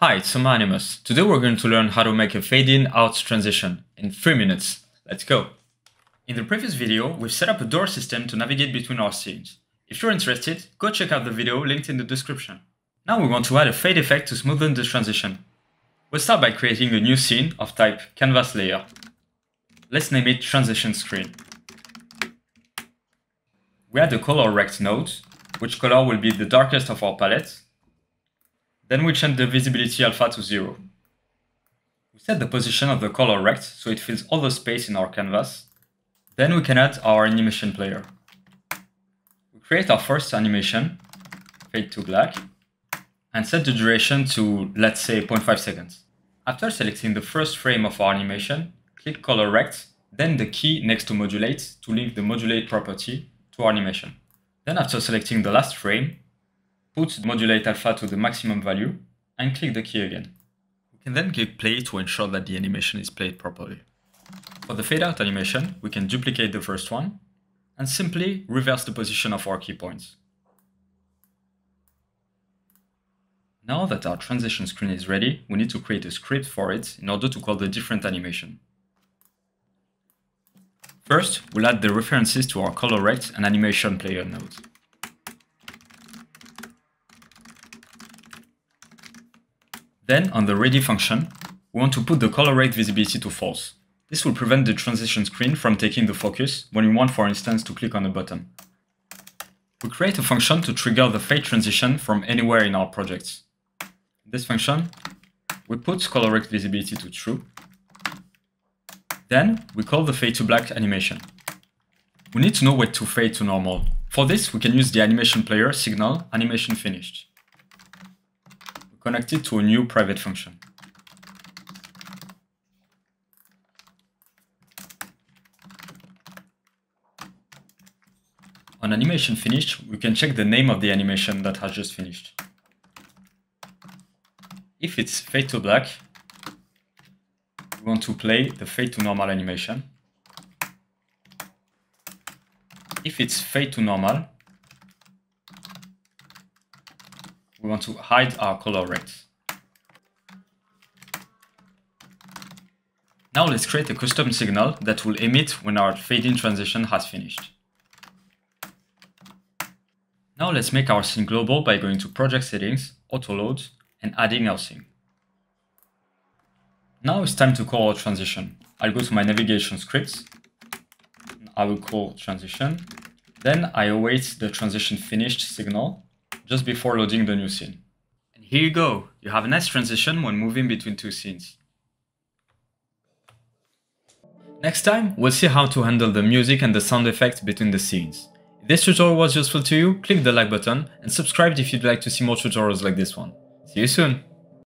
Hi, it's Animus. Today we're going to learn how to make a fade-in out transition in 3 minutes. Let's go! In the previous video, we've set up a door system to navigate between our scenes. If you're interested, go check out the video linked in the description. Now we want to add a fade effect to smoothen the transition. We'll start by creating a new scene of type canvas layer. Let's name it transition screen. We add a color rect node, which color will be the darkest of our palette, then we change the visibility alpha to 0. We set the position of the color rect so it fills all the space in our canvas. Then we can add our animation player. We create our first animation, fade to black, and set the duration to, let's say, 0.5 seconds. After selecting the first frame of our animation, click color rect, then the key next to modulate to link the modulate property to our animation. Then after selecting the last frame, put modulate alpha to the maximum value, and click the key again. We can then click play to ensure that the animation is played properly. For the fade out animation, we can duplicate the first one, and simply reverse the position of our key points. Now that our transition screen is ready, we need to create a script for it in order to call the different animation. First, we'll add the references to our color rect and animation player nodes. Then, on the ready function, we want to put the color rect visibility to false. This will prevent the transition screen from taking the focus when we want, for instance, to click on a button. We create a function to trigger the fade transition from anywhere in our projects. In this function, we put color rect visibility to true. Then, we call the fade to black animation. We need to know where to fade to normal. For this, we can use the animation player signal animation finished connected to a new private function. On animation finished, we can check the name of the animation that has just finished. If it's fade to black, we want to play the fade to normal animation. If it's fade to normal, we want to hide our color rect. Now let's create a custom signal that will emit when our fade-in transition has finished. Now let's make our scene global by going to Project Settings, Auto Load, and adding our scene. Now it's time to call our transition. I'll go to my navigation scripts. I will call transition. Then I await the transition finished signal just before loading the new scene. And here you go, you have a nice transition when moving between two scenes. Next time, we'll see how to handle the music and the sound effects between the scenes. If this tutorial was useful to you, click the like button and subscribe if you'd like to see more tutorials like this one. See you soon!